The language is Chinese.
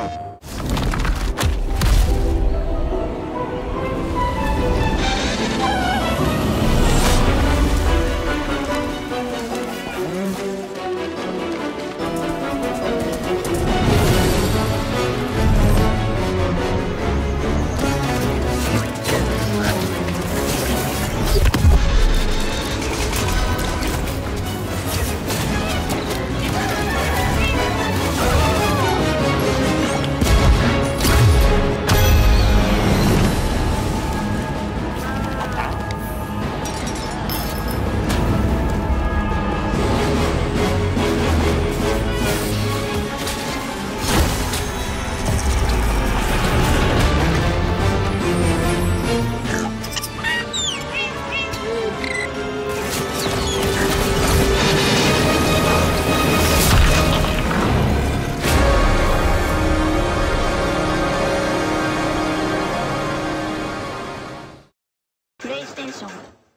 Oh. 英雄了。